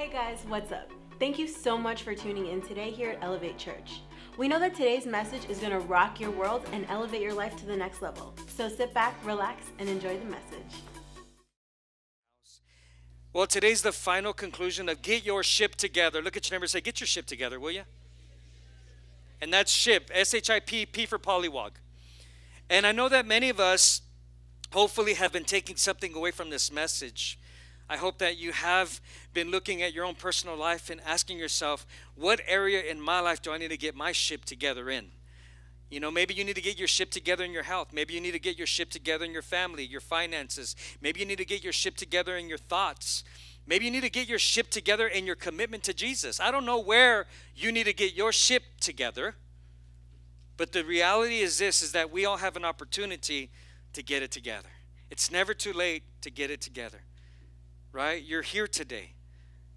Hey guys, what's up? Thank you so much for tuning in today here at Elevate Church. We know that today's message is going to rock your world and elevate your life to the next level. So sit back, relax, and enjoy the message. Well, today's the final conclusion of get your ship together. Look at your neighbor and say, Get your ship together, will you? And that's ship, S H I P, P for polywog. And I know that many of us hopefully have been taking something away from this message. I hope that you have been looking at your own personal life and asking yourself, what area in my life do I need to get my ship together in? You know, maybe you need to get your ship together in your health. Maybe you need to get your ship together in your family, your finances. Maybe you need to get your ship together in your thoughts. Maybe you need to get your ship together in your commitment to Jesus. I don't know where you need to get your ship together. But the reality is this is that we all have an opportunity to get it together. It's never too late to get it together. Right? You're here today.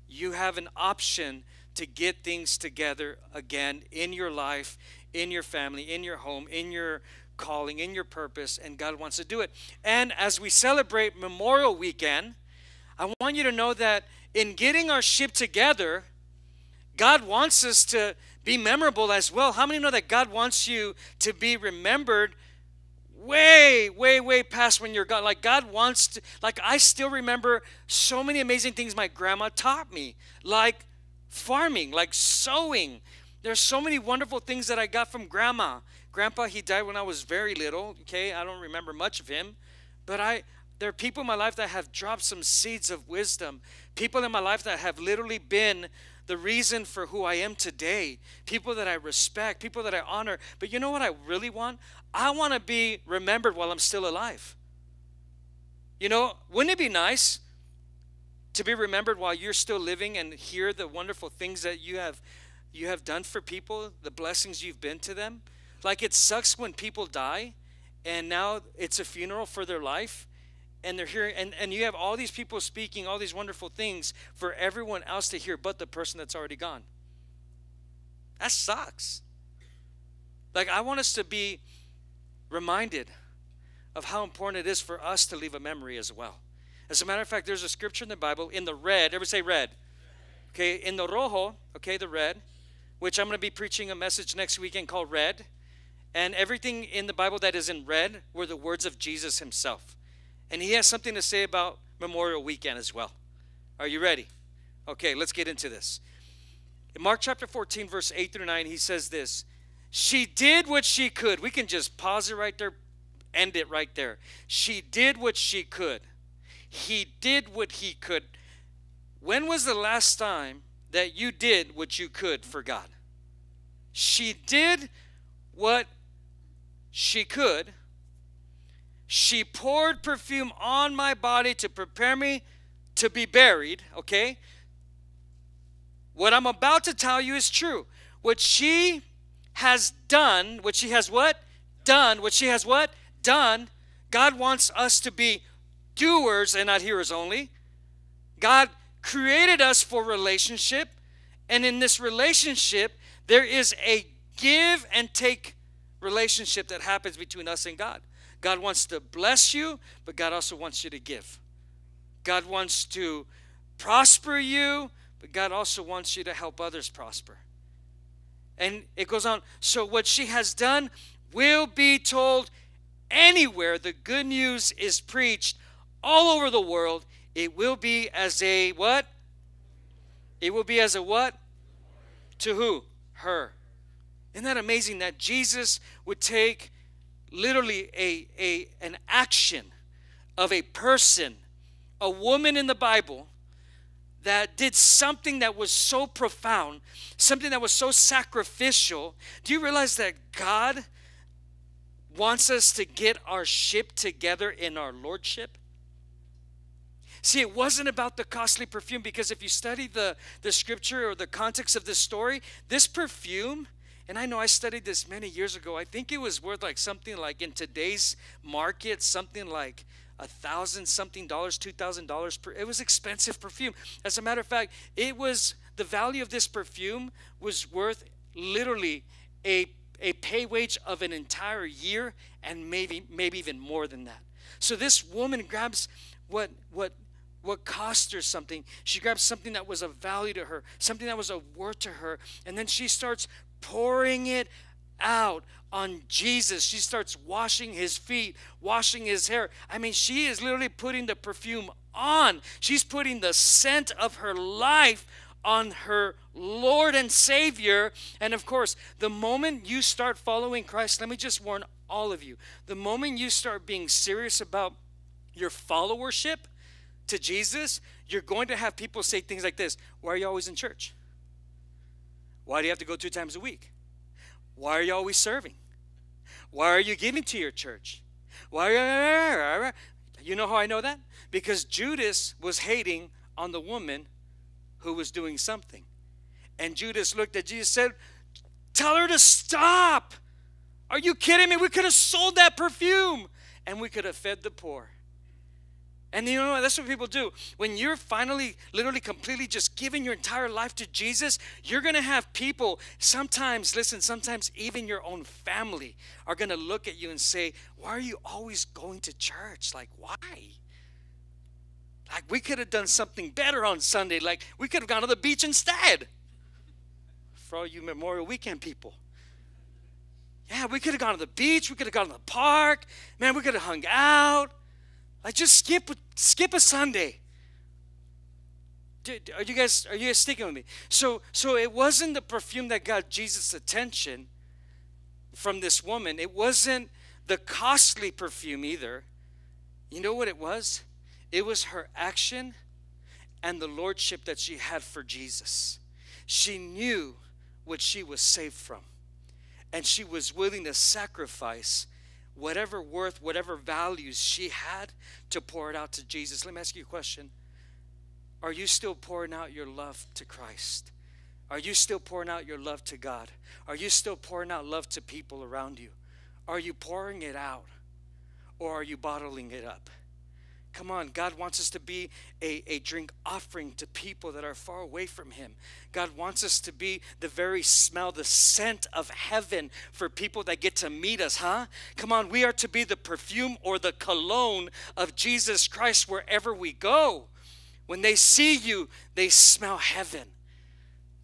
You have an option to get things together again in your life, in your family, in your home, in your calling, in your purpose, and God wants to do it. And as we celebrate Memorial Weekend, I want you to know that in getting our ship together, God wants us to be memorable as well. How many know that God wants you to be remembered way, way, way past when you're gone. Like God wants to, like I still remember so many amazing things my grandma taught me, like farming, like sewing. There's so many wonderful things that I got from grandma. Grandpa, he died when I was very little. Okay, I don't remember much of him, but I there are people in my life that have dropped some seeds of wisdom. People in my life that have literally been the reason for who I am today, people that I respect, people that I honor. But you know what I really want? I want to be remembered while I'm still alive. You know, wouldn't it be nice to be remembered while you're still living and hear the wonderful things that you have you have done for people, the blessings you've been to them? Like it sucks when people die and now it's a funeral for their life and they're hearing and, and you have all these people speaking all these wonderful things for everyone else to hear but the person that's already gone. That sucks. Like i want us to be reminded of how important it is for us to leave a memory as well. As a matter of fact there's a scripture in the bible in the red everybody say red. Okay in the rojo okay the red which i'm going to be preaching a message next weekend called red. And everything in the bible that is in red were the words of jesus himself and he has something to say about Memorial Weekend as well. Are you ready? Okay, let's get into this. In Mark chapter 14, verse 8 through 9, he says this She did what she could. We can just pause it right there, end it right there. She did what she could. He did what he could. When was the last time that you did what you could for God? She did what she could she poured perfume on my body to prepare me to be buried, okay? What I'm about to tell you is true. What she has done, what she has what? Done. What she has what? Done. God wants us to be doers and not hearers only. God created us for relationship, and in this relationship, there is a give and take relationship that happens between us and God. God wants to bless you, but God also wants you to give. God wants to prosper you, but God also wants you to help others prosper. And it goes on. So, what she has done will be told anywhere the good news is preached all over the world. It will be as a what? It will be as a what? To who? Her. Isn't that amazing that Jesus would take literally a, a, an action of a person, a woman in the Bible that did something that was so profound, something that was so sacrificial. Do you realize that God wants us to get our ship together in our lordship? See, it wasn't about the costly perfume because if you study the, the scripture or the context of this story, this perfume and I know I studied this many years ago. I think it was worth like something like in today's market, something like a thousand something dollars, two thousand dollars per. It was expensive perfume. As a matter of fact, it was the value of this perfume was worth literally a a pay wage of an entire year and maybe maybe even more than that. So this woman grabs what what what cost her something. She grabs something that was of value to her, something that was of worth to her, and then she starts pouring it out on Jesus. She starts washing his feet, washing his hair. I mean, she is literally putting the perfume on. She's putting the scent of her life on her Lord and Savior. And of course, the moment you start following Christ, let me just warn all of you the moment you start being serious about your followership to Jesus, you're going to have people say things like this Why are you always in church? Why do you have to go two times a week? Why are you always serving? Why are you giving to your church? Why are you, you know how I know that? Because Judas was hating on the woman who was doing something. And Judas looked at Jesus and said, Tell her to stop. Are you kidding me? We could have sold that perfume and we could have fed the poor. And you know? That's what people do. When you're finally, literally, completely just giving your entire life to Jesus, you're going to have people, sometimes, listen, sometimes even your own family are going to look at you and say, Why are you always going to church? Like, why? Like, we could have done something better on Sunday. Like, we could have gone to the beach instead. For all you Memorial Weekend people. Yeah, we could have gone to the beach. We could have gone to the park. Man, we could have hung out. Like, just skip, skip a Sunday. Are you guys are you guys sticking with me? So so it wasn't the perfume that got Jesus' attention from this woman. It wasn't the costly perfume either. You know what it was? It was her action and the lordship that she had for Jesus. She knew what she was saved from. And she was willing to sacrifice whatever worth, whatever values she had to pour it out to Jesus. Let me ask you a question. Are you still pouring out your love to Christ? Are you still pouring out your love to God? Are you still pouring out love to people around you? Are you pouring it out or are you bottling it up? Come on, God wants us to be a, a drink offering to people that are far away from Him. God wants us to be the very smell, the scent of heaven for people that get to meet us, huh? Come on, we are to be the perfume or the cologne of Jesus Christ wherever we go. When they see you, they smell heaven.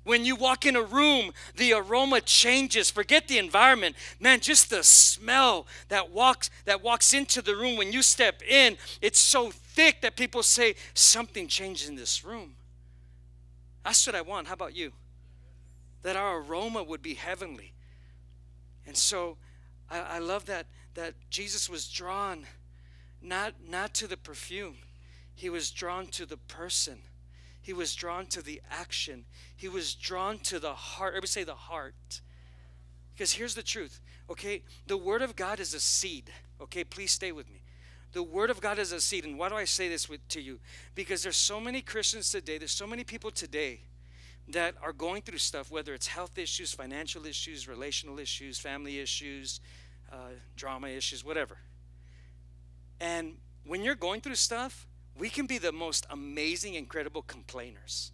When you walk in a room, the aroma changes. Forget the environment. Man, just the smell that walks that walks into the room when you step in, it's so thick that people say something changed in this room. That's what I want. How about you? That our aroma would be heavenly. And so I, I love that that Jesus was drawn not not to the perfume. He was drawn to the person. He was drawn to the action. He was drawn to the heart. Everybody say the heart. Because here's the truth, okay? The Word of God is a seed, okay? Please stay with me. The Word of God is a seed. And why do I say this with, to you? Because there's so many Christians today, there's so many people today that are going through stuff, whether it's health issues, financial issues, relational issues, family issues, uh, drama issues, whatever. And when you're going through stuff, we can be the most amazing, incredible complainers.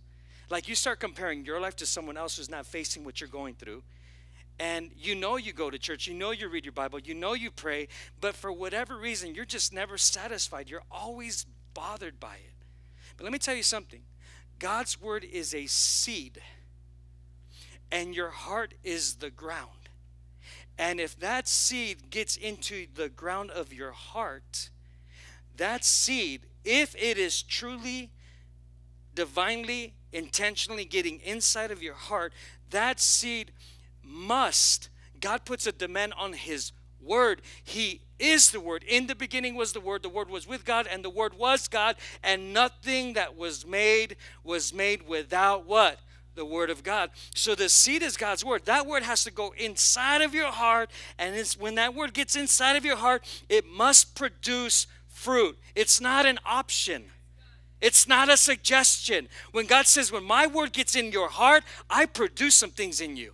Like you start comparing your life to someone else who's not facing what you're going through. And you know you go to church, you know you read your Bible, you know you pray, but for whatever reason, you're just never satisfied. You're always bothered by it. But let me tell you something God's word is a seed, and your heart is the ground. And if that seed gets into the ground of your heart, that seed if it is truly, divinely, intentionally getting inside of your heart, that seed must, God puts a demand on His Word. He is the Word. In the beginning was the Word. The Word was with God, and the Word was God, and nothing that was made was made without what? the word of God. So the seed is God's word. That word has to go inside of your heart, and it's when that word gets inside of your heart, it must produce fruit. It's not an option. It's not a suggestion. When God says, when my word gets in your heart, I produce some things in you.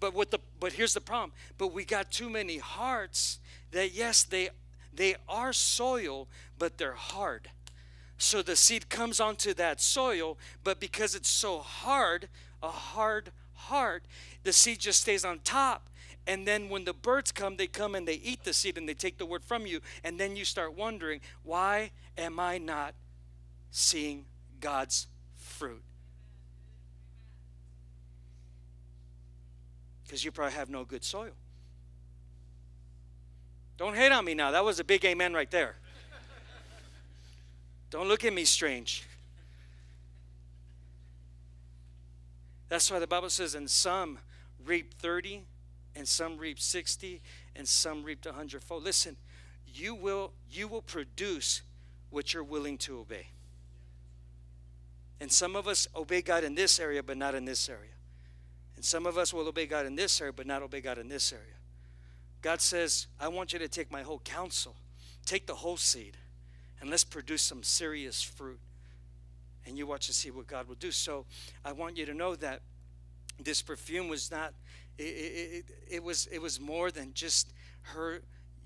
But what the but here's the problem. But we got too many hearts that yes, they they are soil, but they're hard. So the seed comes onto that soil, but because it's so hard, a hard heart, the seed just stays on top and then when the birds come, they come and they eat the seed and they take the word from you. And then you start wondering, why am I not seeing God's fruit. Because you probably have no good soil. Don't hate on me now. That was a big amen right there. Don't look at me strange. That's why the Bible says, and some reap 30, and some reap 60, and some reap a hundredfold. Listen, you will you will produce what you're willing to obey. And some of us obey God in this area, but not in this area. And some of us will obey God in this area, but not obey God in this area. God says, I want you to take my whole counsel, take the whole seed, and let's produce some serious fruit. And you watch and see what God will do. So I want you to know that this perfume was not, it, it, it, was, it was more than just her,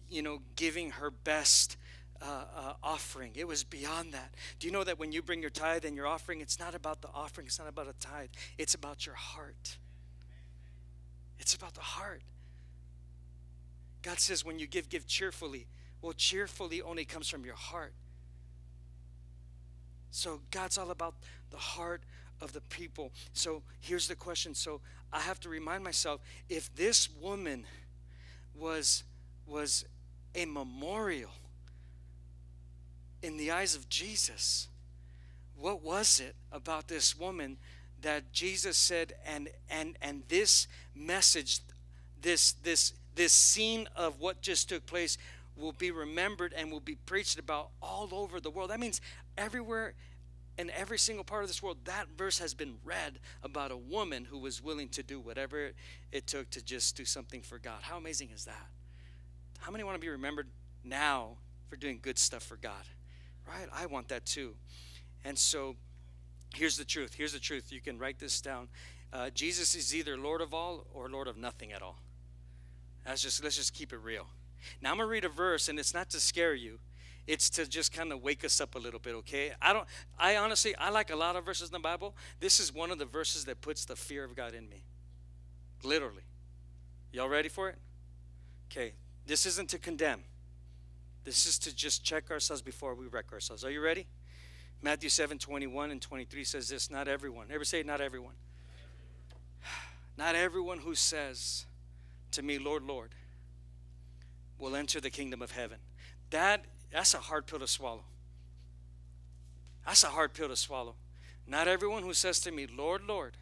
you know, giving her best uh, uh, offering. It was beyond that. Do you know that when you bring your tithe and your offering, it's not about the offering, it's not about a tithe, it's about your heart. It's about the heart. God says, when you give, give cheerfully. Well, cheerfully only comes from your heart. So God's all about the heart of the people. So here's the question. So I have to remind myself if this woman was was a memorial in the eyes of Jesus, what was it about this woman that Jesus said and and and this message this this this scene of what just took place will be remembered and will be preached about all over the world. That means everywhere in every single part of this world, that verse has been read about a woman who was willing to do whatever it took to just do something for God. How amazing is that? How many want to be remembered now for doing good stuff for God? Right? I want that too. And so here's the truth. Here's the truth. You can write this down. Uh, Jesus is either Lord of all or Lord of nothing at all. That's just let's just keep it real. Now I'm gonna read a verse, and it's not to scare you. It's to just kind of wake us up a little bit, okay? I don't I honestly I like a lot of verses in the Bible. This is one of the verses that puts the fear of God in me. Literally. Y'all ready for it? Okay. This isn't to condemn. This is to just check ourselves before we wreck ourselves. Are you ready? Matthew 7 21 and 23 says this Not everyone. Ever say, not everyone? Not everyone who says, to me, Lord, Lord, will enter the kingdom of heaven. That that's a hard pill to swallow. That's a hard pill to swallow. Not everyone who says to me, Lord, Lord,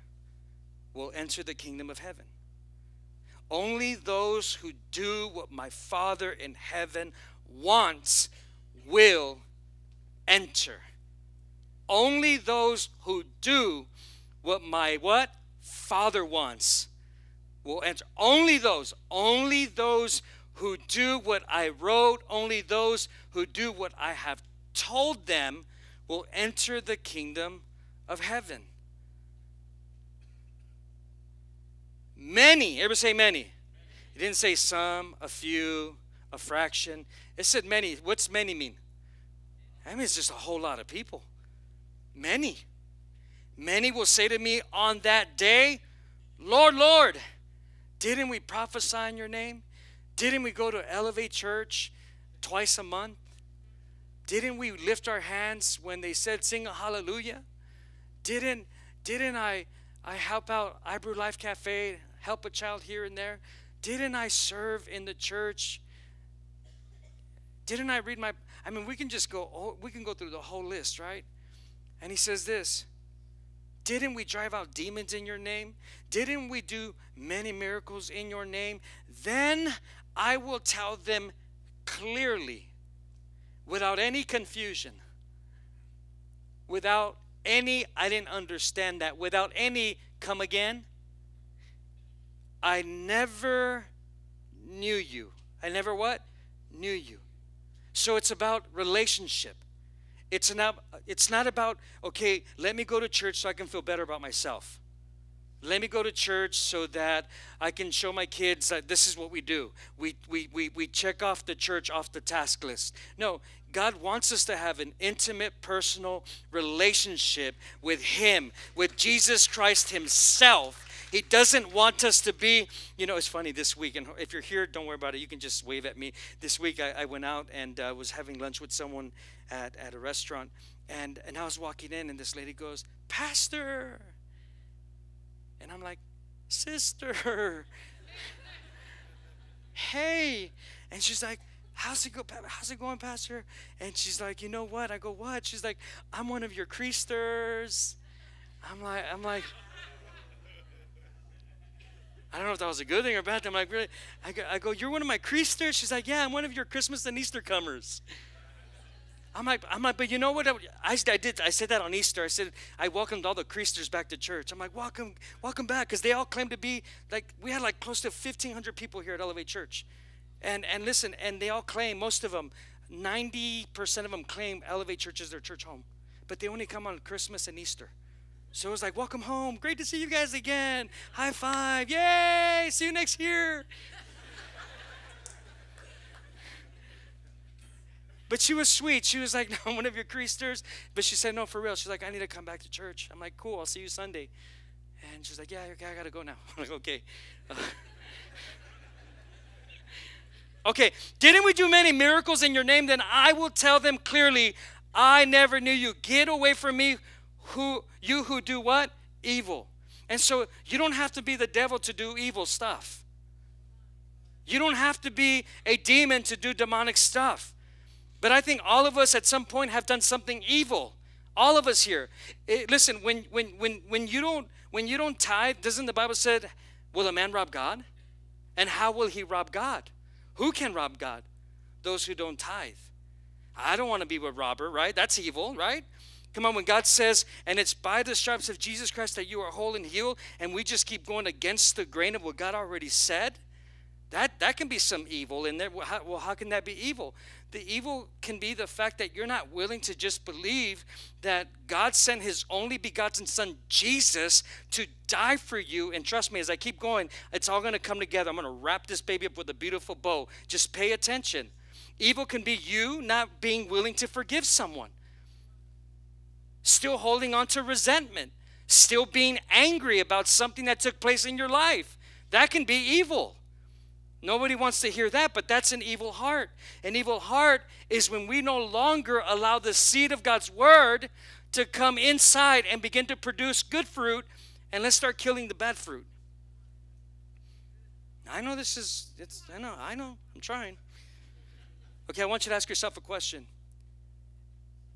will enter the kingdom of heaven. Only those who do what my Father in heaven wants will enter. Only those who do what my what? Father wants will enter. Only those, only those who do what I wrote, only those who do what I have told them will enter the kingdom of heaven. Many, everybody say many. It didn't say some, a few, a fraction. It said many. What's many mean? I mean, it's just a whole lot of people. Many. Many will say to me on that day, Lord, Lord, didn't we prophesy in your name? Didn't we go to Elevate Church twice a month? Didn't we lift our hands when they said sing a hallelujah? Didn't didn't I I help out I Brew Life Cafe, help a child here and there? Didn't I serve in the church? Didn't I read my I mean we can just go oh, we can go through the whole list, right? And he says this, didn't we drive out demons in your name? Didn't we do many miracles in your name? Then I will tell them clearly, without any confusion, without any, I didn't understand that, without any, come again. I never knew you. I never what? Knew you. So it's about relationship. It's not, it's not about, okay, let me go to church so I can feel better about myself. Let me go to church so that I can show my kids that this is what we do. We, we, we, we check off the church off the task list. No, God wants us to have an intimate, personal relationship with Him, with Jesus Christ Himself. He doesn't want us to be, you know, it's funny this week, and if you're here, don't worry about it. You can just wave at me. This week, I, I went out and uh, was having lunch with someone at, at a restaurant, And, and I was walking in, and this lady goes, Pastor. And I'm like, Sister. hey. And she's like, How's it go? How's it going, Pastor? And she's like, you know what? I go, what? She's like, I'm one of your creasters. I'm like, I'm like, I don't know if that was a good thing or bad thing. I'm like, really? I go, I go, you're one of my creasters? She's like, yeah, I'm one of your Christmas and Easter comers. I'm like, I'm like, but you know what? I, I, did. I said that on Easter. I said I welcomed all the creasters back to church. I'm like, welcome, welcome back, because they all claim to be like we had like close to 1,500 people here at Elevate Church, and and listen, and they all claim most of them, 90% of them claim Elevate Church is their church home, but they only come on Christmas and Easter. So it was like, welcome home. Great to see you guys again. High five. Yay. See you next year. But she was sweet. She was like, no, I'm one of your creasters. But she said, no, for real. She's like, I need to come back to church. I'm like, cool, I'll see you Sunday. And she's like, yeah, okay, I got to go now. I'm like, okay. Okay, didn't we do many miracles in your name? Then I will tell them clearly, I never knew you. Get away from me, who you who do what? Evil. And so you don't have to be the devil to do evil stuff. You don't have to be a demon to do demonic stuff. But I think all of us at some point have done something evil. All of us here. It, listen, when when when when you don't when you don't tithe, doesn't the Bible said, "Will a man rob God?" And how will he rob God? Who can rob God? Those who don't tithe. I don't want to be a robber, right? That's evil, right? Come on, when God says, and it's by the stripes of Jesus Christ that you are whole and healed, and we just keep going against the grain of what God already said, that, that can be some evil in there. Well how, well, how can that be evil? The evil can be the fact that you're not willing to just believe that God sent his only begotten son, Jesus, to die for you. And trust me, as I keep going, it's all going to come together. I'm going to wrap this baby up with a beautiful bow. Just pay attention. Evil can be you not being willing to forgive someone still holding on to resentment, still being angry about something that took place in your life. That can be evil. Nobody wants to hear that, but that's an evil heart. An evil heart is when we no longer allow the seed of God's word to come inside and begin to produce good fruit, and let's start killing the bad fruit. I know this is, it's, I know, I know, I'm trying. Okay, I want you to ask yourself a question.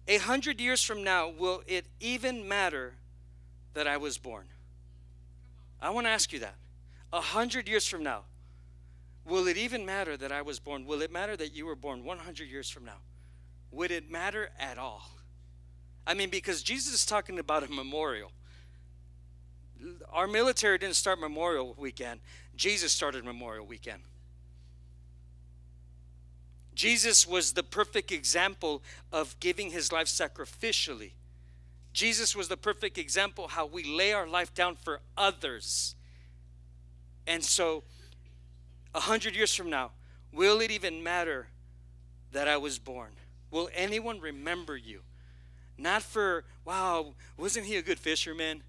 A hundred years from now, will it even matter that I was born? I want to ask you that. A hundred years from now, will it even matter that I was born? Will it matter that you were born 100 years from now? Would it matter at all? I mean, because Jesus is talking about a memorial. Our military didn't start Memorial Weekend, Jesus started Memorial Weekend. Jesus was the perfect example of giving his life sacrificially. Jesus was the perfect example how we lay our life down for others. And so, a hundred years from now, will it even matter that I was born? Will anyone remember you? Not for, wow, wasn't he a good fisherman?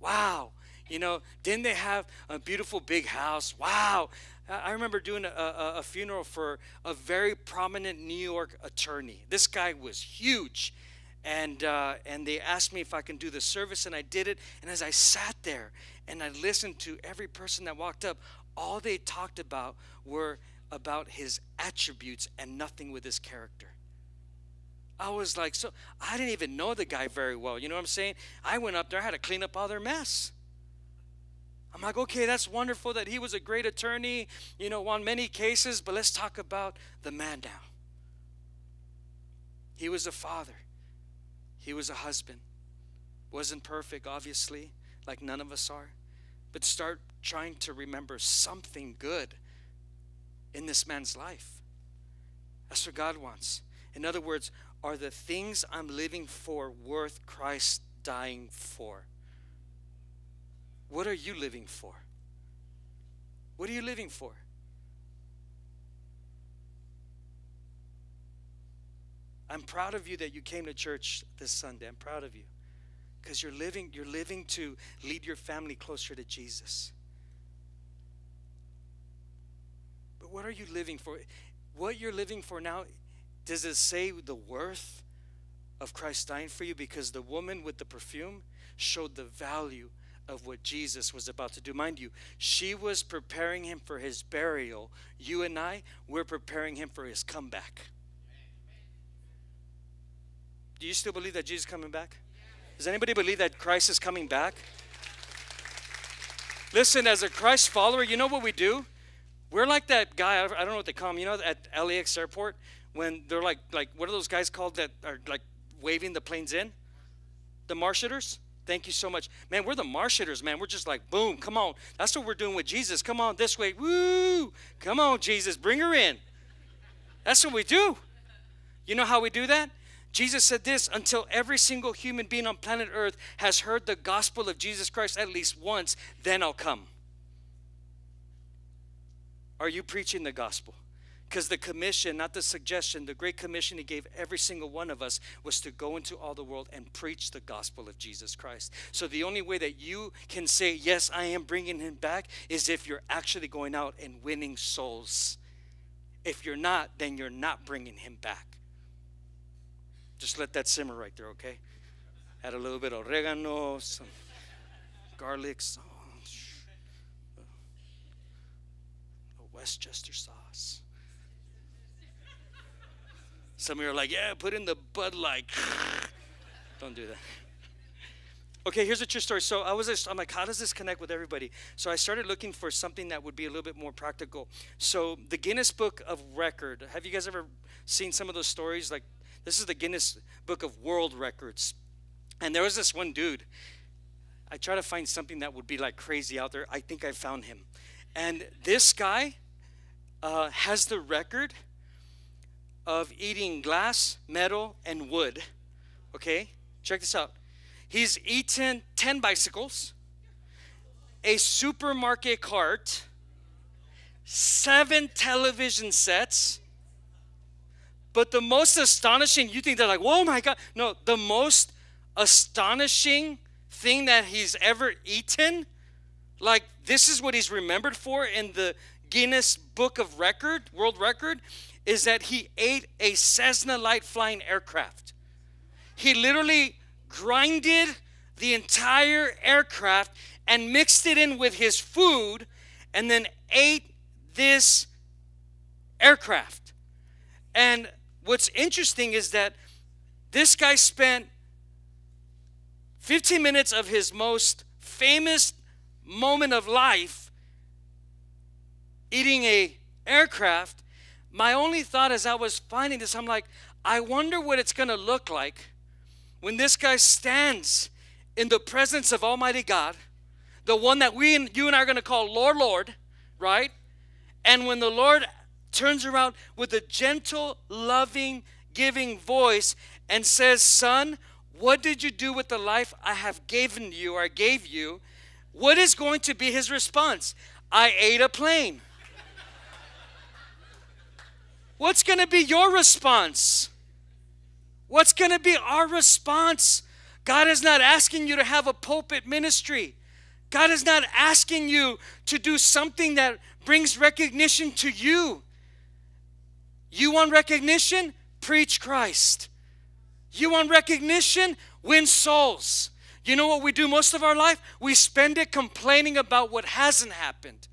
Wow, you know, didn't they have a beautiful big house? Wow, I remember doing a, a, a, funeral for a very prominent New York attorney. This guy was huge. And, uh, and they asked me if I can do the service, and I did it. And as I sat there and I listened to every person that walked up, all they talked about were about his attributes and nothing with his character. I was like, so I didn't even know the guy very well. You know what I'm saying? I went up there, I had to clean up all their mess. I'm like, okay, that's wonderful that he was a great attorney, you know, won many cases, but let's talk about the man now. He was a father, he was a husband. Wasn't perfect, obviously, like none of us are, but start trying to remember something good in this man's life. That's what God wants. In other words, are the things I'm living for worth Christ dying for? What are you living for? What are you living for? I'm proud of you that you came to church this Sunday. I'm proud of you because you're living you're living to lead your family closer to Jesus. What are you living for? What you're living for now does it say the worth of Christ dying for you because the woman with the perfume showed the value of what Jesus was about to do. Mind you, she was preparing him for his burial. You and I, we're preparing him for his comeback. Do you still believe that Jesus is coming back? Does anybody believe that Christ is coming back? Listen, as a Christ follower, you know what we do? We're like that guy, I don't know what they call him, you know, at LAX airport when they're like, like what are those guys called that are like waving the planes in? The marshals? Thank you so much. Man, we're the marshals, man. We're just like, boom, come on. That's what we're doing with Jesus. Come on, this way. Woo! Come on, Jesus, bring her in. That's what we do. You know how we do that? Jesus said this until every single human being on planet Earth has heard the gospel of Jesus Christ at least once, then I'll come. Are you preaching the gospel? Because the commission, not the suggestion, the great commission he gave every single one of us was to go into all the world and preach the gospel of Jesus Christ. So the only way that you can say, Yes, I am bringing him back, is if you're actually going out and winning souls. If you're not, then you're not bringing him back. Just let that simmer right there, okay? Add a little bit of oregano, some garlic, some Westchester sauce. Some of you are like, yeah, put in the Bud Light. Don't do that. Okay, here's a true story. So I was, just, I'm like, how does this connect with everybody? So I started looking for something that would be a little bit more practical. So the Guinness Book of Record. Have you guys ever seen some of those stories? Like this is the Guinness Book of World Records. And there was this one dude. I try to find something that would be like crazy out there. I think I found him. And this guy uh, has the record of eating glass, metal, and wood. Okay? Check this out. He's eaten 10 bicycles, a supermarket cart, seven television sets, but the most astonishing, you think they're like, oh my God. No, the most astonishing thing that he's ever eaten, like this is what he's remembered for in the Guinness Book of Record, World Record, is that he ate a Cessna light flying aircraft. He literally grinded the entire aircraft and mixed it in with his food and then ate this aircraft. And what's interesting is that this guy spent 15 minutes of his most famous moment of life eating a aircraft my only thought as i was finding this i'm like i wonder what it's going to look like when this guy stands in the presence of almighty god the one that we and you and i are going to call lord lord right and when the lord turns around with a gentle, loving, giving voice and says, Son, what did you do with the life I have given you or I gave you? What is going to be his response? I ate a plane. What's going to be your response? What's going to be our response? God is not asking you to have a pulpit ministry. God is not asking you to do something that brings recognition to you. You want recognition? Preach Christ. You want recognition? Win souls. You know what we do most of our life? We spend it complaining about what hasn't happened,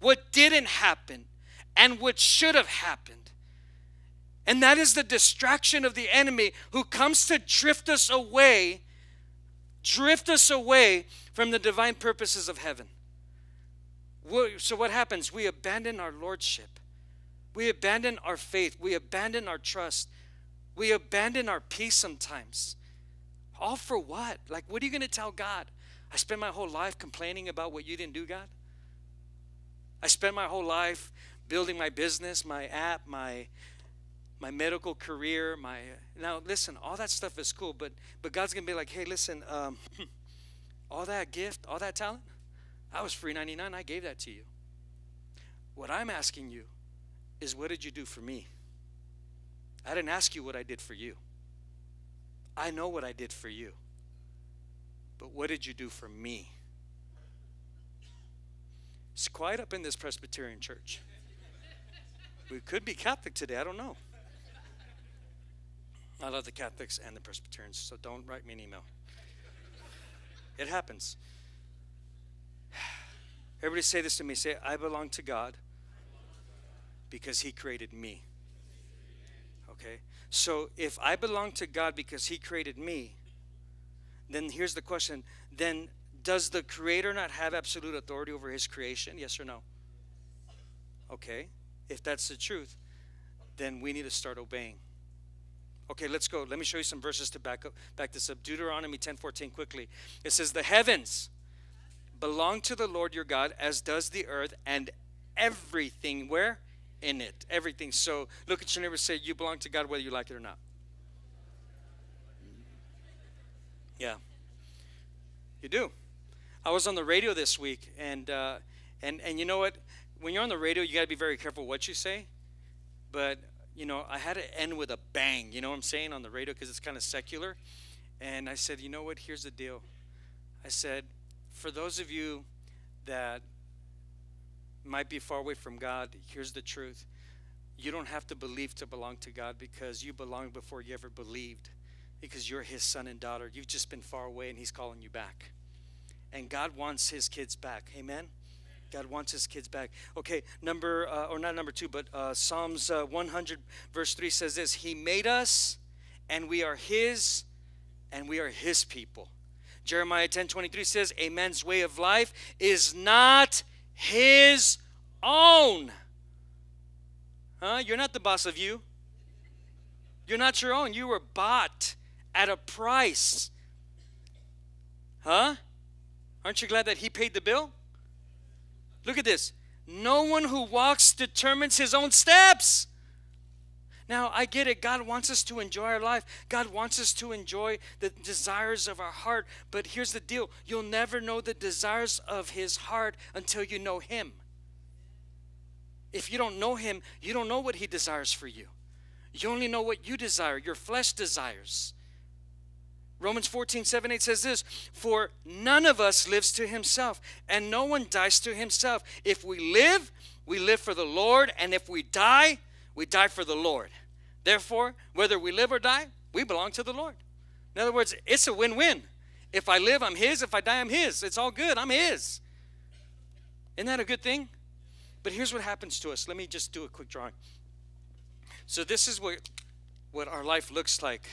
what didn't happen, and what should have happened. And that is the distraction of the enemy who comes to drift us away, drift us away from the divine purposes of heaven. So, what happens? We abandon our lordship. We abandon our faith. We abandon our trust. We abandon our peace sometimes. All for what? Like, what are you going to tell God? I spent my whole life complaining about what you didn't do, God. I spent my whole life building my business, my app, my my medical career, my now listen, all that stuff is cool, but but God's gonna be like, hey, listen, um, all that gift, all that talent, I was free 99. I gave that to you. What I'm asking you is what did you do for me? I didn't ask you what I did for you. I know what I did for you. But what did you do for me? It's quiet up in this Presbyterian church. We could be Catholic today, I don't know. I love the Catholics and the Presbyterians, so don't write me an email. It happens. Everybody say this to me. Say, I belong to God because He created me. Okay? So if I belong to God because He created me, then here's the question then does the Creator not have absolute authority over His creation? Yes or no? Okay. If that's the truth, then we need to start obeying. Okay, let's go. Let me show you some verses to back up back this up. Deuteronomy 10:14 quickly. It says, "The heavens belong to the Lord your God, as does the earth and everything where in it. Everything. So look at your neighbor say, You belong to God whether you like it or not. Yeah. You do. I was on the radio this week, and uh, and and you know what? When you're on the radio, you got to be very careful what you say. But you know, I had to end with a bang. You know what I'm saying on the radio because it's kind of secular. And I said, you know what? Here's the deal. I said, for those of you that might be far away from God, here's the truth. You don't have to believe to belong to God because you belong before you ever believed. Because you're his son and daughter. You've just been far away and he's calling you back. And God wants his kids back. Amen? God wants his kids back. Okay, number, uh, or not number two, but uh, Psalms uh, 100, verse 3 says this He made us, and we are his, and we are his people. Jeremiah 10 23 says, A man's way of life is not his own. Huh? You're not the boss of you. You're not your own. You were bought at a price. Huh? Aren't you glad that he paid the bill? Look at this. No one who walks determines his own steps. Now, I get it. God wants us to enjoy our life. God wants us to enjoy the desires of our heart. But here's the deal you'll never know the desires of His heart until you know Him. If you don't know Him, you don't know what He desires for you. You only know what you desire, your flesh desires. Romans 14, 7, 8 says this For none of us lives to himself, and no one dies to himself. If we live, we live for the Lord, and if we die, we die for the Lord. Therefore, whether we live or die, we belong to the Lord. In other words, it's a win win. If I live, I'm His. If I die, I'm His. It's all good. I'm His. Isn't that a good thing? But here's what happens to us. Let me just do a quick drawing. So, this is what, what our life looks like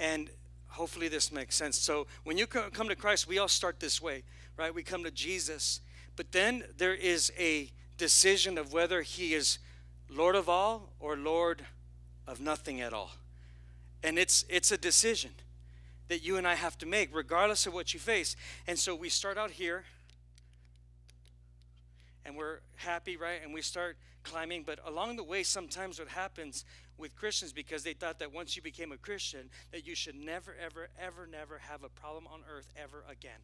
And hopefully this makes sense. So when you come to Christ, we all start this way, right? We come to Jesus. But then there is a decision of whether he is Lord of all or Lord of nothing at all. And it's it's a decision that you and I have to make regardless of what you face. And so we start out here and we're happy, right? And we start climbing, but along the way sometimes what happens with Christians because they thought that once you became a Christian, that you should never, ever, ever, never have a problem on earth ever again.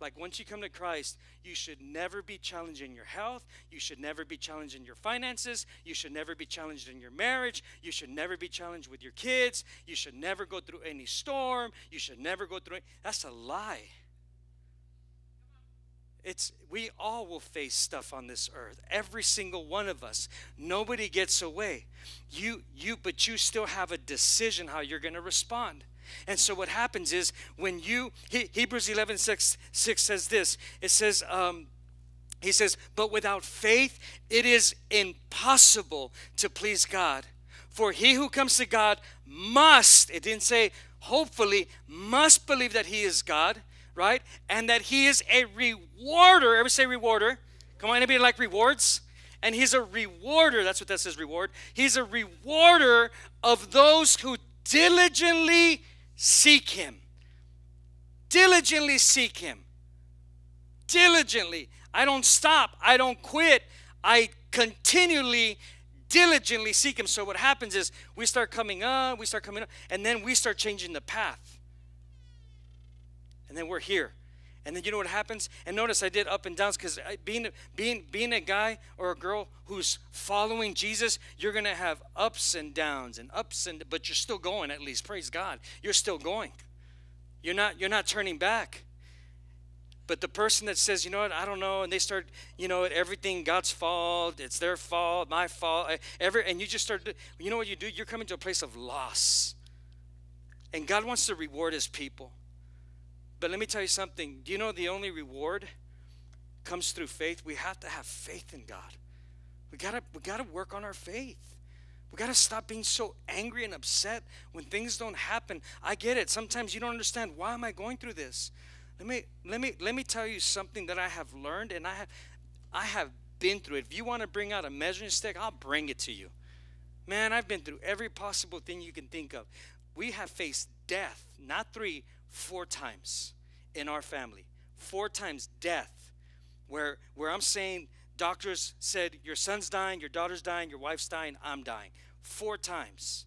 Like once you come to Christ, you should never be challenged in your health. You should never be challenged in your finances. You should never be challenged in your marriage. You should never be challenged with your kids. You should never go through any storm. You should never go through. It. That's a lie. It's we all will face stuff on this earth. Every single one of us. Nobody gets away. You you but you still have a decision how you're going to respond. And so what happens is when you he, Hebrews 11 6, 6 says this. It says um, he says, "But without faith it is impossible to please God. For he who comes to God must, it didn't say hopefully, must believe that he is God." Right? And that he is a rewarder. Ever say rewarder? Come on, anybody like rewards? And he's a rewarder. That's what that says, reward. He's a rewarder of those who diligently seek him. Diligently seek him. Diligently. I don't stop. I don't quit. I continually diligently seek him. So what happens is we start coming up, we start coming up, and then we start changing the path. And then we're here. And then you know what happens? And notice I did up and downs because being being being a guy or a girl who's following Jesus, you're gonna have ups and downs and ups and but you're still going at least. Praise God, you're still going. You're not you're not turning back. But the person that says, you know what, I don't know, and they start, you know, everything God's fault, it's their fault, my fault, every, and you just start, you know what you do? You're coming to a place of loss. And God wants to reward his people. But let me tell you something. Do you know the only reward comes through faith? We have to have faith in God. We gotta we gotta work on our faith. We gotta stop being so angry and upset when things don't happen. I get it. Sometimes you don't understand why am I going through this. Let me let me let me tell you something that I have learned and I have I have been through it. If you want to bring out a measuring stick, I'll bring it to you. Man, I've been through every possible thing you can think of. We have faced death, not three, four times in our family. Four times death, where, where I'm saying doctors said, Your son's dying, your daughter's dying, your wife's dying, I'm dying. Four times.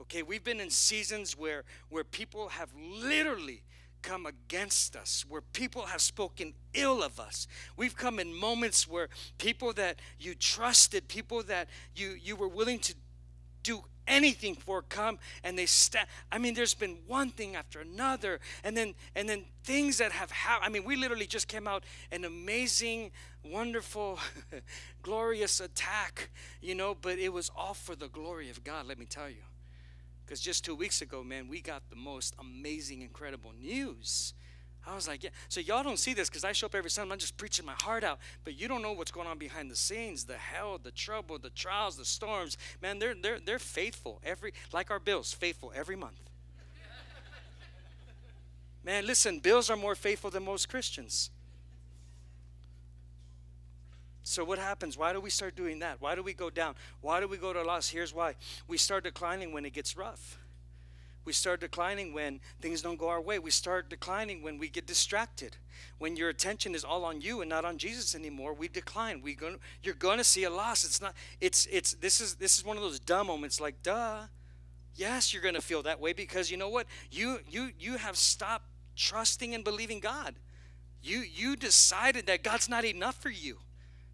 Okay, we've been in seasons where, where people have literally come against us, where people have spoken ill of us. We've come in moments where people that you trusted, people that you, you were willing to do anything for come and they stand i mean there's been one thing after another and then and then things that have happened i mean we literally just came out an amazing wonderful glorious attack you know but it was all for the glory of god let me tell you. Because just two weeks ago man we got the most amazing incredible news I was like, yeah. So y'all don't see this because I show up every Sunday. I'm just preaching my heart out. But you don't know what's going on behind the scenes, the hell, the trouble, the trials, the storms. Man, they're they're they're faithful every like our bills, faithful every month. Man, listen, bills are more faithful than most Christians. So what happens? Why do we start doing that? Why do we go down? Why do we go to loss? Here's why. We start declining when it gets rough. We start declining when things don't go our way. We start declining when we get distracted. When your attention is all on you and not on Jesus anymore, we decline. We going you're to see a loss. It's not it's it's this is this is one of those dumb moments like duh. Yes, you're to feel that way because you know what? You you you have stopped trusting and believing God. You you decided that God's not enough for you.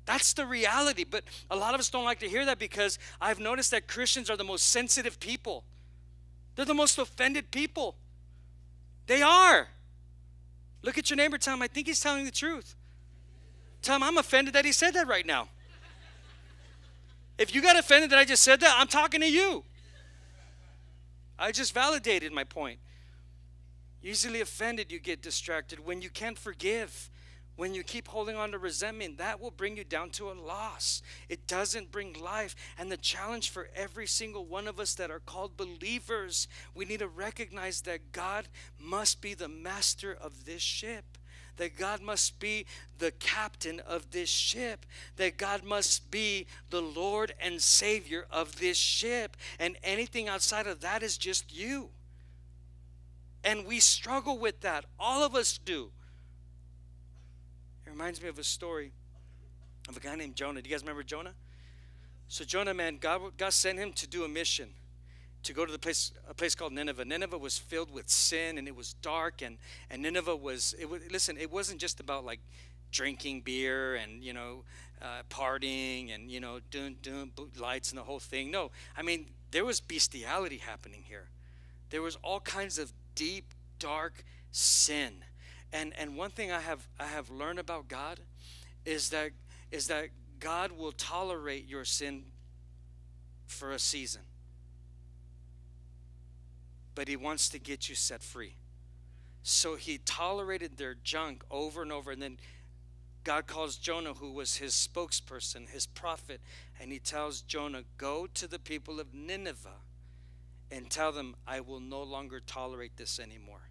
That's the reality. But a lot of us don't like to hear that because I've noticed that Christians are the most sensitive people. They're the most offended people. They are. Look at your neighbor, Tom. I think he's telling the truth. Tom, I'm offended that he said that right now. If you got offended that I just said that, I'm talking to you. I just validated my point. Easily offended, you get distracted. When you can't forgive, when you keep holding on to resentment, that will bring you down to a loss. It doesn't bring life. And the challenge for every single one of us that are called believers, we need to recognize that God must be the master of this ship that God must be the captain of this ship, that God must be the Lord and Savior of this ship, and anything outside of that is just you. And we struggle with that. All of us do. Reminds me of a story of a guy named Jonah. Do you guys remember Jonah? So Jonah, man, God, God sent him to do a mission, to go to the place, a place called Nineveh. Nineveh was filled with sin and it was dark, and and Nineveh was. It was listen. It wasn't just about like drinking beer and you know uh, partying and you know doing doing lights and the whole thing. No, I mean there was bestiality happening here. There was all kinds of deep, dark sin and and one thing I have I have learned about God is that is that God will tolerate your sin for a season. But he wants to get you set free. So he tolerated their junk over and over and then God calls Jonah, who was his spokesperson, his prophet, and he tells Jonah, Go to the people of Nineveh and tell them, I will no longer tolerate this anymore.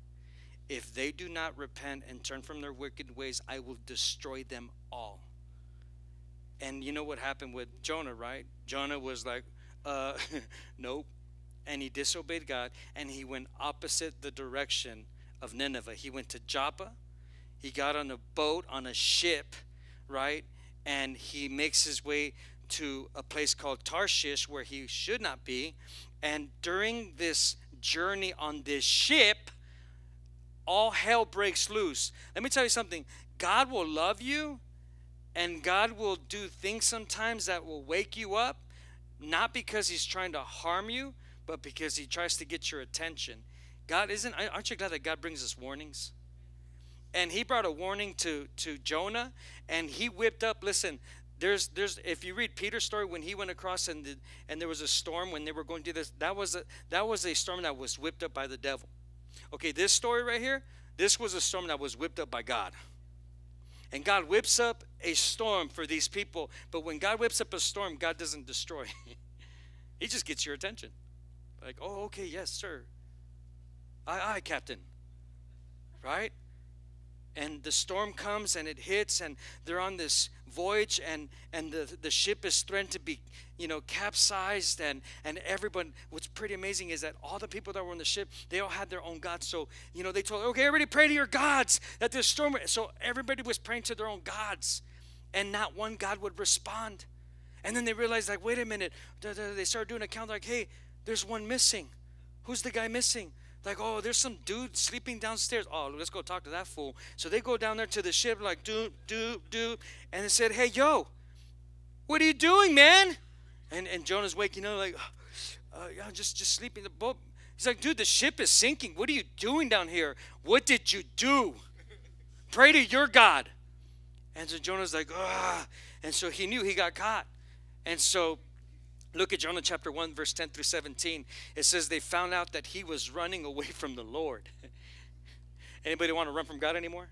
If they do not repent and turn from their wicked ways, I will destroy them all. And you know what happened with Jonah, right? Jonah was like, uh, nope. And he disobeyed God and he went opposite the direction of Nineveh. He went to Joppa. He got on a boat, on a ship, right? And he makes his way to a place called Tarshish where he should not be. And during this journey on this ship, all hell breaks loose. Let me tell you something God will love you and God will do things sometimes that will wake you up, not because He's trying to harm you, but because He tries to get your attention. God isn't, aren't you glad that God brings us warnings? And He brought a warning to, to Jonah, and He whipped up, listen, there's there's if you read Peter's story when he went across and did, and there was a storm when they were going to do this that was a that was a storm that was whipped up by the devil. Okay, this story right here, this was a storm that was whipped up by God. And God whips up a storm for these people, but when God whips up a storm, God doesn't destroy. he just gets your attention. Like, "Oh, okay, yes, sir. Aye, aye, captain." Right? And the storm comes and it hits and they're on this voyage and and the the ship is threatened to be you know capsized and and everyone what's pretty amazing is that all the people that were on the ship they all had their own gods. So you know they told okay everybody pray to your gods that this storm so everybody was praying to their own gods and not one god would respond. And then they realized like wait a minute. They started doing a count like hey there's one missing. Who's the guy missing like, oh, there's some dude sleeping downstairs. Oh, let's go talk to that fool. So they go down there to the ship, like, do, do, do. And they said, hey, yo, what are you doing, man? And, and Jonah's waking up, like, uh, yeah, just, just sleeping in the boat. He's like, dude, the ship is sinking. What are you doing down here? What did you do? Pray to your God. And so Jonah's like, ah. And so he knew he got caught. And so Look at Jonah chapter 1, verse 10 through 17. It says they found out that he was running away from the Lord. Anybody want to run from God anymore?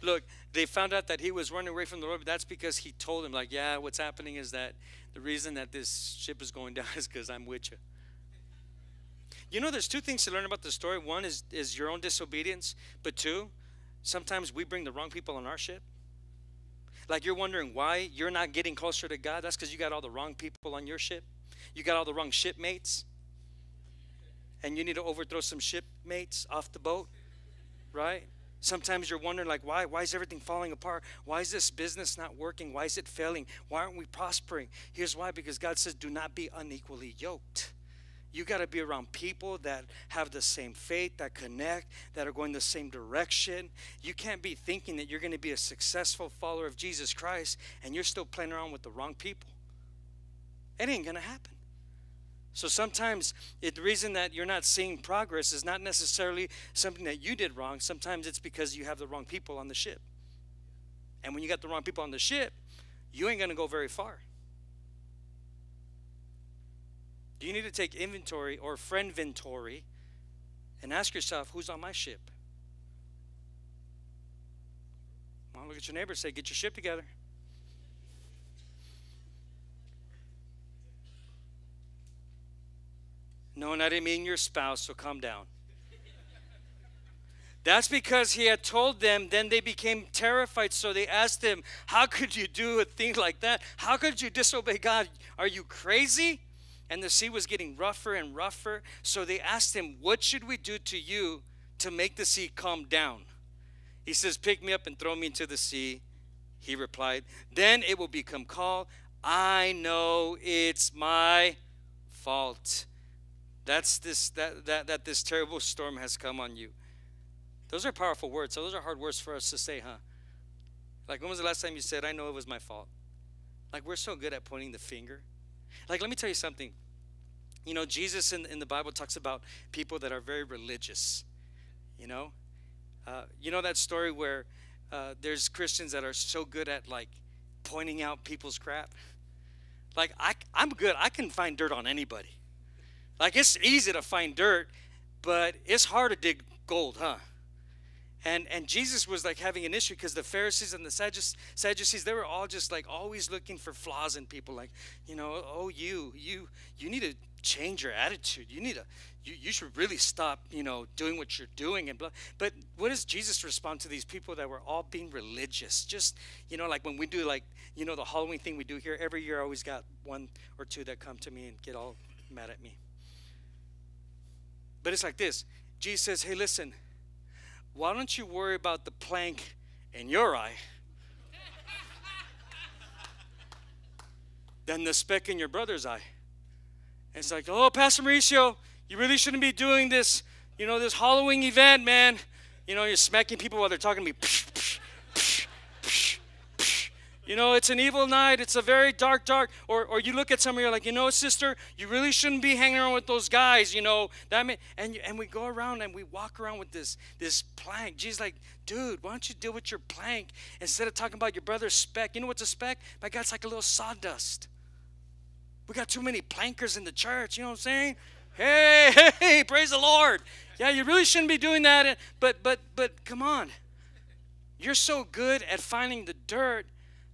Look, they found out that he was running away from the Lord, but that's because he told them, like, yeah, what's happening is that the reason that this ship is going down is because I'm with you. You know, there's two things to learn about the story. One is, is your own disobedience, but two, sometimes we bring the wrong people on our ship. Like you're wondering why you're not getting closer to God? That's because you got all the wrong people on your ship. You got all the wrong shipmates. And you need to overthrow some shipmates off the boat, right? Sometimes you're wondering, like, why? Why is everything falling apart? Why is this business not working? Why is it failing? Why aren't we prospering? Here's why because God says, do not be unequally yoked. You got to be around people that have the same faith, that connect, that are going the same direction. You can't be thinking that you're going to be a successful follower of Jesus Christ and you're still playing around with the wrong people. It ain't going to happen. So sometimes it, the reason that you're not seeing progress is not necessarily something that you did wrong. Sometimes it's because you have the wrong people on the ship. And when you got the wrong people on the ship, you ain't going to go very far. Do you need to take inventory or friend inventory and ask yourself, who's on my ship? On, look at your neighbor say, get your ship together. No, and I didn't mean your spouse, so calm down. That's because he had told them, then they became terrified. So they asked him, How could you do a thing like that? How could you disobey God? Are you crazy? And the sea was getting rougher and rougher. So they asked him, What should we do to you to make the sea calm down? He says, Pick me up and throw me into the sea. He replied, Then it will become calm. I know it's my fault. That's this that, that that this terrible storm has come on you. Those are powerful words. So those are hard words for us to say, huh? Like when was the last time you said, I know it was my fault? Like we're so good at pointing the finger. Like, let me tell you something. You know, Jesus in, in the Bible talks about people that are very religious. You know, uh, you know that story where uh, there's Christians that are so good at like pointing out people's crap. Like I, I'm good. I can find dirt on anybody. Like it's easy to find dirt, but it's hard to dig gold, huh? And and Jesus was like having an issue because the Pharisees and the Sadducees, they were all just like always looking for flaws in people. Like, you know, oh you, you, you need to change your attitude. You need to, you, you should really stop, you know, doing what you're doing and blah. But what does Jesus respond to these people that were all being religious? Just, you know, like when we do like, you know, the Halloween thing we do here, every year I always got one or two that come to me and get all mad at me. But it's like this. Jesus says, hey, listen, why don't you worry about the plank in your eye than the speck in your brother's eye? And it's like, oh, Pastor Mauricio, you really shouldn't be doing this. You know, this Halloween event, man. You know, you're smacking people while they're talking to me. You know, it's an evil night. It's a very dark, dark. Or, or you look at somebody, you're like, you know, sister, you really shouldn't be hanging around with those guys. You know that. Mean, and and we go around and we walk around with this this plank. Jesus, like, dude, why don't you deal with your plank instead of talking about your brother's speck? You know what's a speck? My God, it's like a little sawdust. We got too many plankers in the church. You know what I'm saying? Hey, hey, hey, praise the Lord. Yeah, you really shouldn't be doing that. But but but come on. You're so good at finding the dirt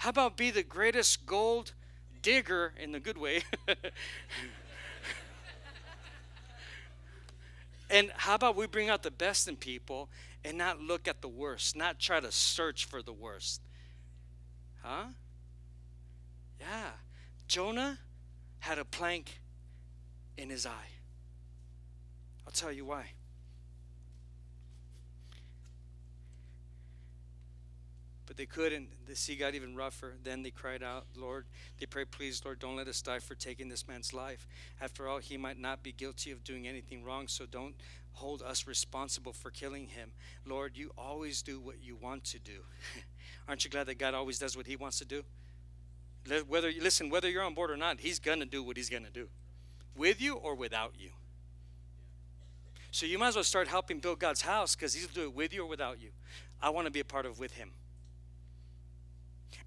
how about be the greatest gold digger in the good way? and how about we bring out the best in people and not look at the worst, not try to search for the worst? Huh? Yeah. Jonah had a plank in his eye. I'll tell you why. But they couldn't. The sea got even rougher. Then they cried out, Lord, they prayed, please, Lord, don't let us die for taking this man's life. After all, he might not be guilty of doing anything wrong, so don't hold us responsible for killing him. Lord, you always do what you want to do. Aren't you glad that God always does what he wants to do? Whether listen, whether you're on board or not, he's gonna do what he's gonna do. With you or without you. So you might as well start helping build God's house because he'll do it with you or without you. I want to be a part of with him.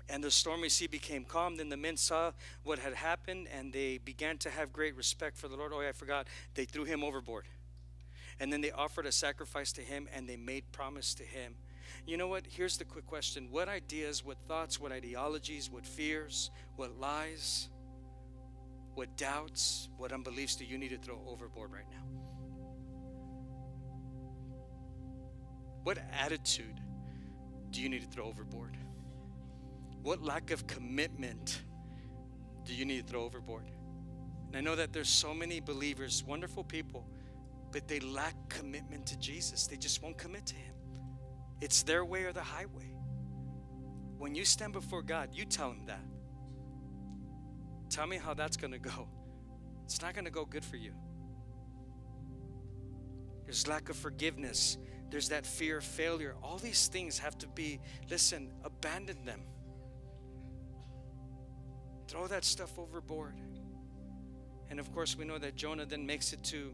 And the stormy sea became calm. Then the men saw what had happened and they began to have great respect for the Lord. Oh, I forgot. They threw him overboard. And then they offered a sacrifice to him and they made promise to him. You know what? Here's the quick question What ideas, what thoughts, what ideologies, what fears, what lies, what doubts, what unbeliefs do you need to throw overboard right now? What attitude do you need to throw overboard? What lack of commitment do you need to throw overboard? And I know that there's so many believers, wonderful people, but they lack commitment to Jesus. They just won't commit to Him. It's their way or the highway. When you stand before God, you tell Him that. Tell me how that's going to go. It's not going to go good for you. There's lack of forgiveness. There's that fear of failure. All these things have to be, listen, abandon them. Throw that stuff overboard. And of course, we know that Jonah then makes it to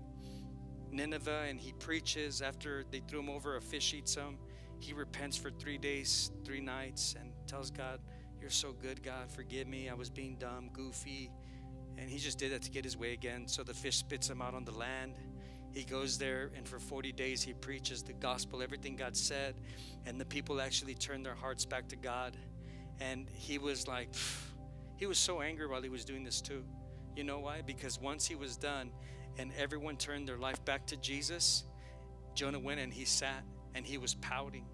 Nineveh and he preaches after they threw him over, a fish eats him. He repents for three days, three nights, and tells God, You're so good, God. Forgive me. I was being dumb, goofy. And he just did that to get his way again. So the fish spits him out on the land. He goes there, and for 40 days, he preaches the gospel, everything God said. And the people actually turn their hearts back to God. And he was like, Phew he was so angry while he was doing this too. You know why? Because once he was done and everyone turned their life back to Jesus, Jonah went and he sat and he was pouting.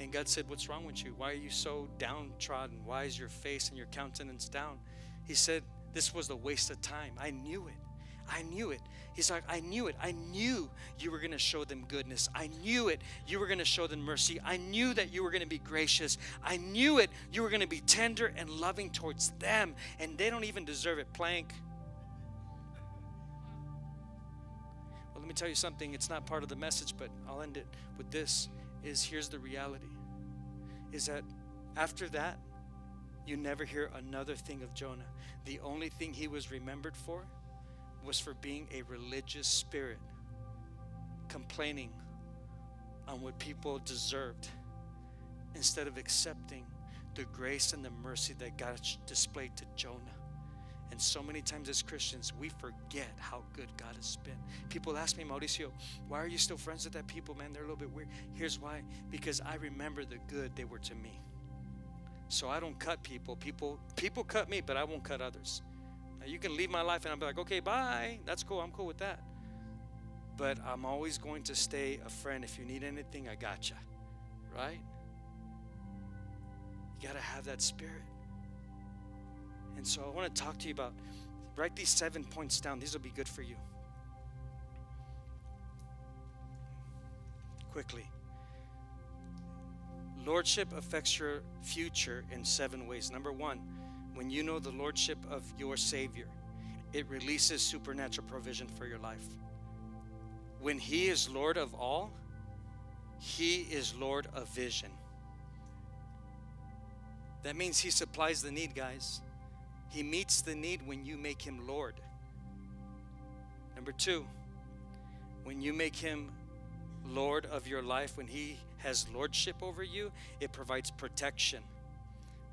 And God said, What's wrong with you? Why are you so downtrodden? Why is your face and your countenance down? He said, This was a waste of time. I knew it. I knew it. He's like, I knew it. I knew you were going to show them goodness. I knew it. You were going to show them mercy. I knew that you were going to be gracious. I knew it. You were going to be tender and loving towards them. And they don't even deserve it. Plank. Well, let me tell you something. It's not part of the message, but I'll end it with this is here's the reality. Is that after that, you never hear another thing of Jonah. The only thing he was remembered for was for being a religious spirit, complaining on what people deserved instead of accepting the grace and the mercy that God displayed to Jonah. And so many times as Christians, we forget how good God has been. People ask me, Mauricio, why are you still friends with that people, man? They're a little bit weird. Here's why because I remember the good they were to me. So I don't cut people. People people cut me, but I won't cut others. Now, you can leave my life and I'll be like, okay, bye. That's cool. I'm cool with that. But I'm always going to stay a friend. If you need anything, I got you. Right? You got to have that spirit. And so I want to talk to you about write these seven points down. These will be good for you. Quickly. Lordship affects your future in seven ways. Number one, when you know the lordship of your Savior, it releases supernatural provision for your life. when He is Lord of all, He is Lord of vision. That means He supplies the need, guys. He meets the need when you make Him Lord. Number two, when you make Him Lord of your life, when He has lordship over you, it provides protection.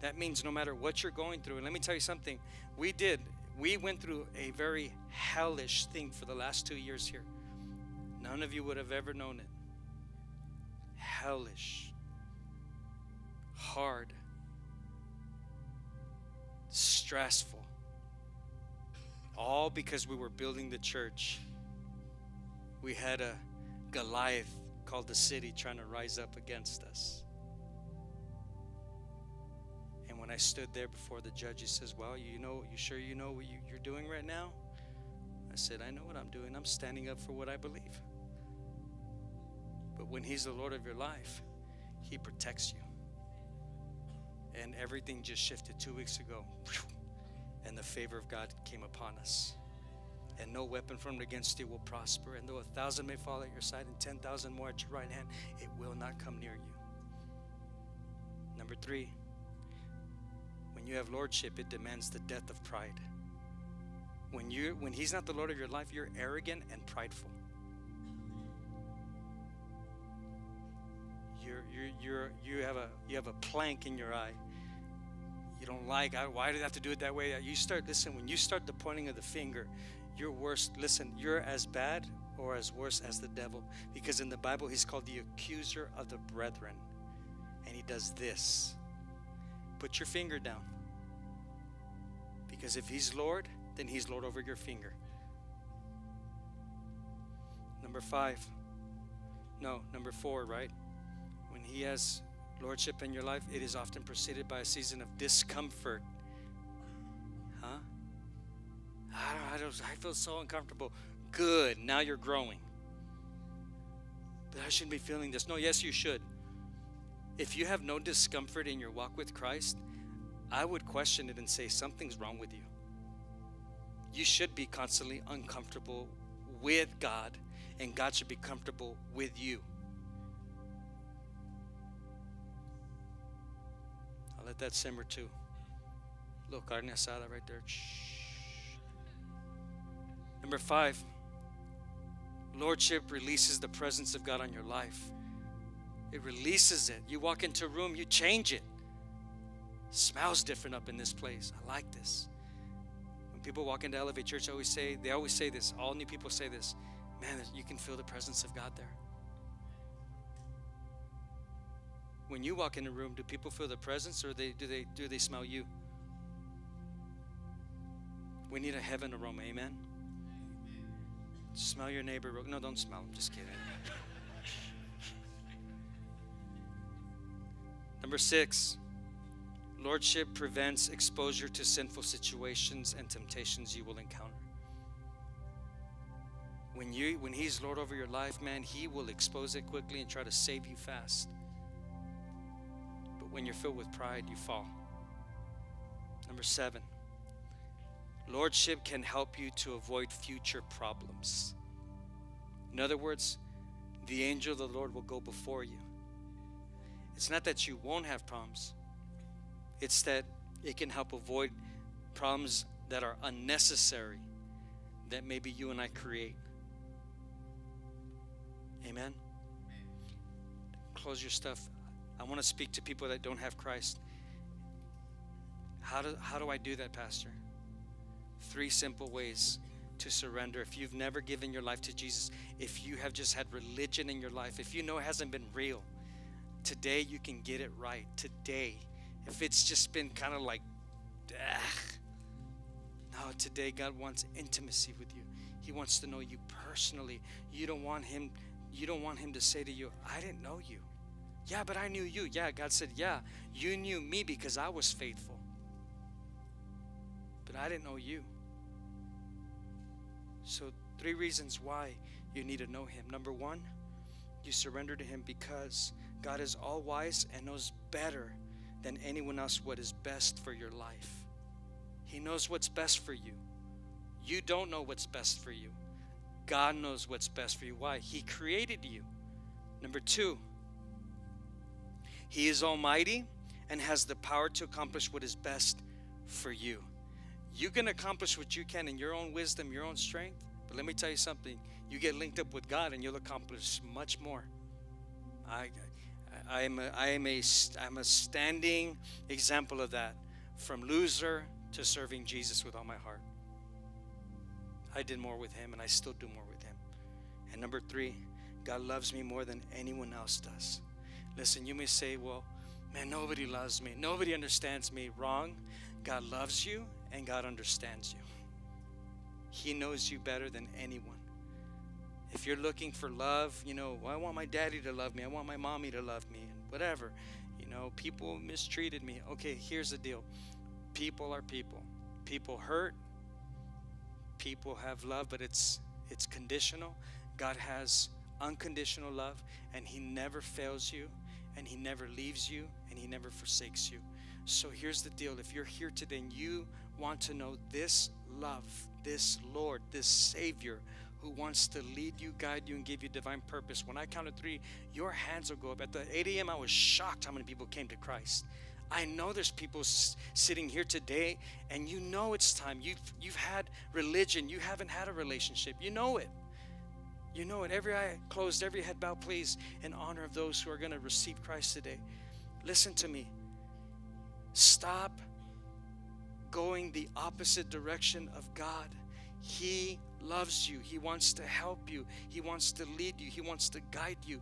That means no matter what you're going through, and let me tell you something, we did, we went through a very hellish thing for the last two years here. None of you would have ever known it. Hellish, hard, stressful. All because we were building the church. We had a Goliath called the city trying to rise up against us. When I stood there before the judge, he says, Well, you know, you sure you know what you, you're doing right now? I said, I know what I'm doing. I'm standing up for what I believe. But when He's the Lord of your life, He protects you. And everything just shifted two weeks ago. And the favor of God came upon us. And no weapon formed against you will prosper. And though a thousand may fall at your side and 10,000 more at your right hand, it will not come near you. Number three, when you have lordship, it demands the death of pride. When you when he's not the Lord of your life, you're arrogant and prideful. You're you're you're you have a you have a plank in your eye. You don't like why do they have to do it that way? You start listen when you start the pointing of the finger, you're worse. Listen, you're as bad or as worse as the devil because in the Bible he's called the accuser of the brethren, and he does this. Put your finger down. Because if he's Lord, then he's Lord over your finger. Number five. No, number four, right? When he has lordship in your life, it is often preceded by a season of discomfort. Huh? I, don't, I, don't, I feel so uncomfortable. Good. Now you're growing. But I shouldn't be feeling this. No, yes, you should. If you have no discomfort in your walk with Christ, I would question it and say something's wrong with you. You should be constantly uncomfortable with God, and God should be comfortable with you. I'll let that simmer too. Look, carne asada right there. Shh. Number five, Lordship releases the presence of God on your life. It releases it. You walk into a room, you change it. Smells different up in this place. I like this. When people walk into Elevate Church, I always say, they always say this. All new people say this. Man, you can feel the presence of God there. When you walk in a room, do people feel the presence or they, do they do they smell you? We need a heaven aroma, amen. Smell your neighbor. No, don't smell him. Just kidding. Number six, lordship prevents exposure to sinful situations and temptations you will encounter. When you when he's Lord over your life, man, he will expose it quickly and try to save you fast. But when you're filled with pride, you fall. Number seven, Lordship can help you to avoid future problems. In other words, the angel of the Lord will go before you. It's not that you won't have problems, it's that it can help avoid problems that are unnecessary that maybe you and I create. Amen. Close your stuff. I want to speak to people that don't have Christ. How do, how do I do that, Pastor? Three simple ways to surrender. If you've never given your life to Jesus, if you have just had religion in your life, if you know it hasn't been real, today you can get it right. Today. If it's just been kind of like, ah, no, today God wants intimacy with you. He wants to know you personally. You don't want him you don't want him to say to you, I didn't know you. Yeah, but I knew you. Yeah, God said, Yeah, you knew me because I was faithful. But I didn't know you. So, three reasons why you need to know Him. Number one, you surrender to Him because God is all wise and knows better than anyone else what is best for your life. He knows what's best for you. You don't know what's best for you. God knows what's best for you. Why? He created you. Number two, He is almighty and has the power to accomplish what is best for you. You can accomplish what you can in your own wisdom, your own strength. But let me tell you something you get linked up with God and you'll accomplish much more. I, I am a, I am a, I'm a standing example of that. From loser to serving Jesus with all my heart. I did more with him and I still do more with him. And number three, God loves me more than anyone else does. Listen, you may say, well, man, nobody loves me. Nobody understands me. Wrong. God loves you and God understands you. He knows you better than anyone. If you're looking for love, you know, well, I want my daddy to love me. I want my mommy to love me, and whatever. You know, people mistreated me. Okay, here's the deal people are people. People hurt. People have love, but it's it's conditional. God has unconditional love, and He never fails you, and He never leaves you, and He never forsakes you. So here's the deal if you're here today and you want to know this love, this Lord, this Savior who wants to lead you, guide you, and give you divine purpose, when I counted three, your hands will go up. At the 8 a.m., I was shocked how many people came to Christ. I know there's people s- sitting here today, and you know it's time. You've, you've had religion, you haven't had a relationship. You know it. You know it. Every eye closed, every head bowed, please, in honor of those who are going to receive Christ today. Listen to me. Stop going the opposite direction of God. He loves you. He wants to help you. He wants to lead you. He wants to guide you.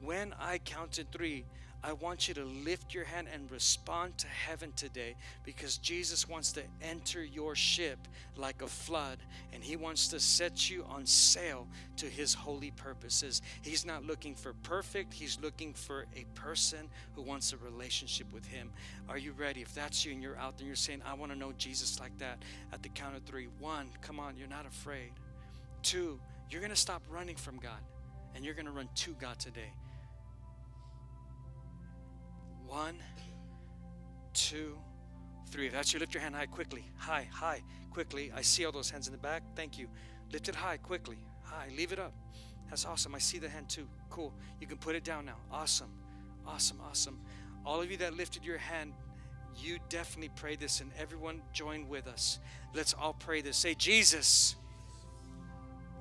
When I counted three, I want you to lift your hand and respond to heaven today because Jesus wants to enter your ship like a flood and he wants to set you on sail to his holy purposes. He's not looking for perfect, he's looking for a person who wants a relationship with him. Are you ready? If that's you and you're out there and you're saying, I want to know Jesus like that, at the count of three, one, come on, you're not afraid. Two, you're going to stop running from God and you're going to run to God today. One, two, three. That's you, lift your hand high quickly. High, high, quickly. I see all those hands in the back. Thank you. Lift it high, quickly. High. Leave it up. That's awesome. I see the hand too. Cool. You can put it down now. Awesome. Awesome. Awesome. All of you that lifted your hand, you definitely pray this, and everyone join with us. Let's all pray this. Say, Jesus,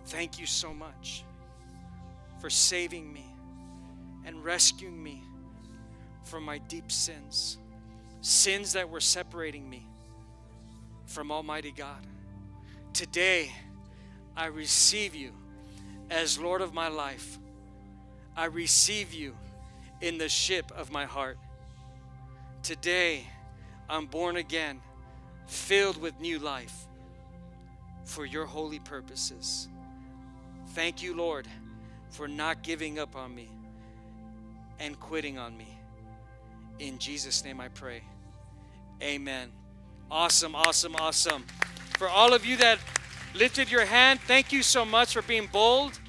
thank you so much for saving me and rescuing me from my deep sins, sins that were separating me from Almighty God. Today, I receive you as Lord of my life. I receive you in the ship of my heart. Today, I'm born again, filled with new life for your holy purposes. Thank you, Lord, for not giving up on me and quitting on me. In Jesus' name I pray. Amen. Awesome, awesome, awesome. For all of you that lifted your hand, thank you so much for being bold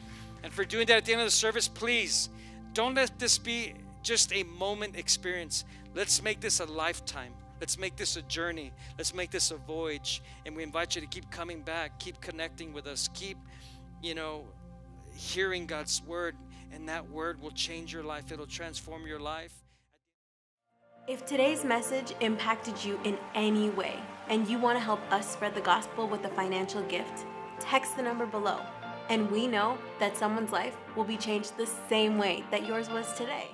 and for doing that at the end of the service. Please don't let this be just a moment experience. Let's make this a lifetime. Let's make this a journey. Let's make this a voyage. And we invite you to keep coming back, keep connecting with us, keep, you know, hearing God's word. And that word will change your life, it'll transform your life. If today's message impacted you in any way and you want to help us spread the gospel with a financial gift, text the number below. And we know that someone's life will be changed the same way that yours was today.